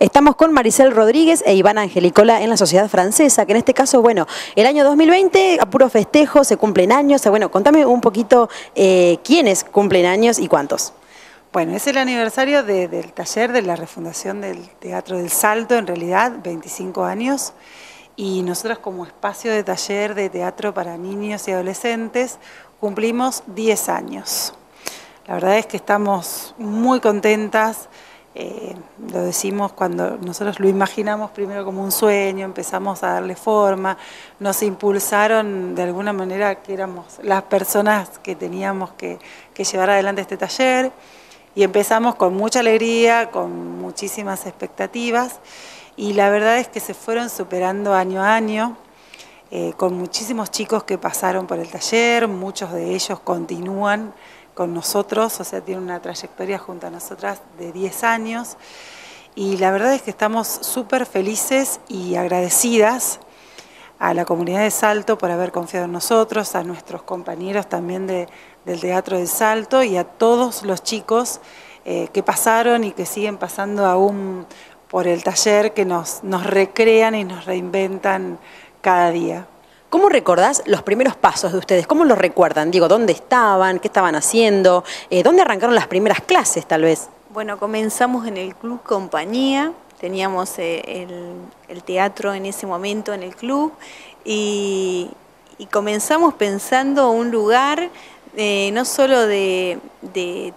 Estamos con Maricel Rodríguez e Iván Angelicola en la Sociedad Francesa, que en este caso, bueno, el año 2020, a puro festejo, se cumplen años. Bueno, contame un poquito eh, quiénes cumplen años y cuántos. Bueno, es el aniversario del taller de la refundación del Teatro del Salto, en realidad, 25 años. Y nosotros como espacio de taller de teatro para niños y adolescentes cumplimos 10 años. La verdad es que estamos muy contentas eh, lo decimos cuando nosotros lo imaginamos primero como un sueño, empezamos a darle forma, nos impulsaron de alguna manera que éramos las personas que teníamos que, llevar adelante este taller y empezamos con mucha alegría, con muchísimas expectativas y la verdad es que se fueron superando año a año. Eh, con muchísimos chicos que pasaron por el taller, muchos de ellos continúan con nosotros, o sea, tiene una trayectoria junto a nosotras de 10 años. Y la verdad es que estamos súper felices y agradecidas a la comunidad de Salto por haber confiado en nosotros, a nuestros compañeros también de, del Teatro de Salto y a todos los chicos eh, que pasaron y que siguen pasando aún por el taller, que nos, nos recrean y nos reinventan cada día. ¿Cómo recordás los primeros pasos de ustedes? ¿Cómo los recuerdan? Digo, ¿dónde estaban? ¿Qué estaban haciendo? Eh, ¿Dónde arrancaron las primeras clases, tal vez? Bueno, comenzamos en el Club Compañía, teníamos eh, el, teatro en ese momento en el club y, comenzamos pensando un lugar eh, no solo de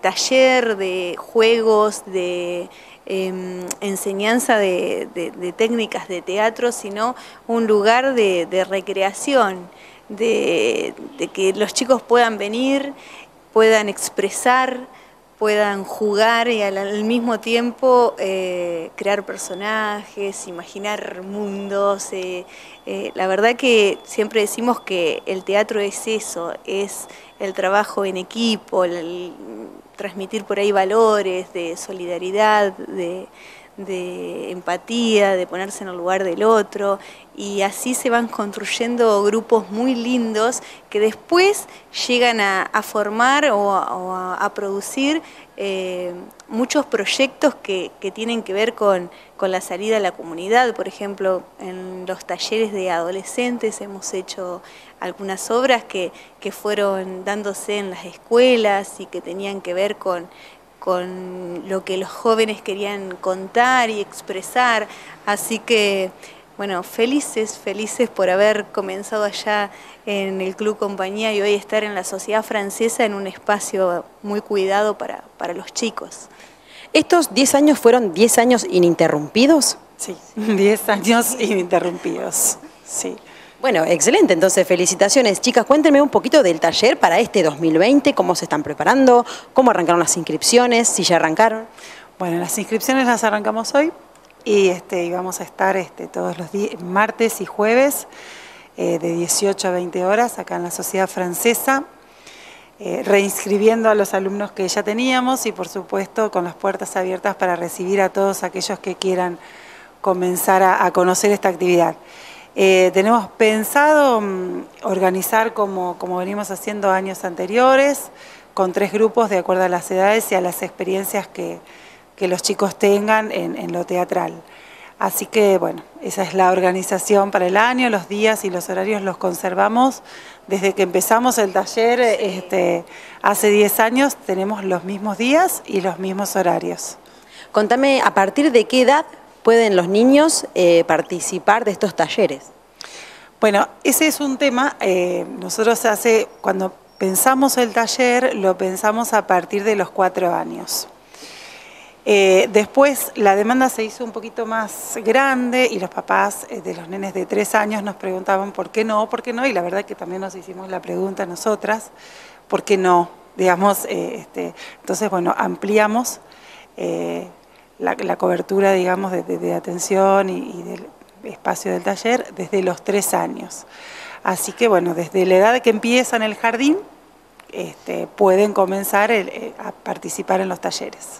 taller, de juegos, de Em, enseñanza de, técnicas de teatro, sino un lugar de, recreación, de, que los chicos puedan venir, puedan expresar, puedan jugar y al, mismo tiempo eh, crear personajes, imaginar mundos. Eh, eh, la verdad que siempre decimos que el teatro es eso, es el trabajo en equipo, el, transmitir por ahí valores de solidaridad, de, empatía, de ponerse en el lugar del otro y así se van construyendo grupos muy lindos que después llegan a, formar o a, producir eh, muchos proyectos que, tienen que ver con, con, la salida a la comunidad. Por ejemplo, en los talleres de adolescentes hemos hecho algunas obras que, que fueron dándose en las escuelas y que tenían que ver con, con lo que los jóvenes querían contar y expresar. Así que, bueno, felices, felices por haber comenzado allá en el Club Compañía y hoy estar en la sociedad francesa en un espacio muy cuidado para, para los chicos. ¿Estos 10 años fueron 10 años ininterrumpidos? Sí, 10 años ininterrumpidos, sí. Bueno, excelente, entonces felicitaciones. Chicas, cuéntenme un poquito del taller para este 2020, cómo se están preparando, cómo arrancaron las inscripciones, si ya arrancaron. Bueno, las inscripciones las arrancamos hoy y este, vamos a estar este, todos los días, martes y jueves eh, de 18 a 20 horas acá en la Sociedad Francesa, eh, reinscribiendo a los alumnos que ya teníamos y por supuesto con las puertas abiertas para recibir a todos aquellos que quieran comenzar a conocer esta actividad. Eh, tenemos pensado mm, organizar como, como venimos haciendo años anteriores, con tres grupos de acuerdo a las edades y a las experiencias que, los chicos tengan en, lo teatral. Así que, bueno, esa es la organización para el año, los días y los horarios los conservamos. Desde que empezamos el taller este, hace 10 años tenemos los mismos días y los mismos horarios. Contame, ¿a partir de qué edad pueden los niños eh, participar de estos talleres? Bueno, ese es un tema, eh, nosotros hace, cuando pensamos el taller, lo pensamos a partir de los cuatro años. Eh, después la demanda se hizo un poquito más grande y los papás de los nenes de tres años nos preguntaban por qué no, por qué no, y la verdad que también nos hicimos la pregunta nosotras, ¿por qué no? Digamos, este, entonces, bueno, ampliamos la, cobertura, digamos, de, atención y, del espacio del taller desde los tres años. Así que, bueno, desde la edad que empiezan el jardín, este, pueden comenzar eh, a participar en los talleres.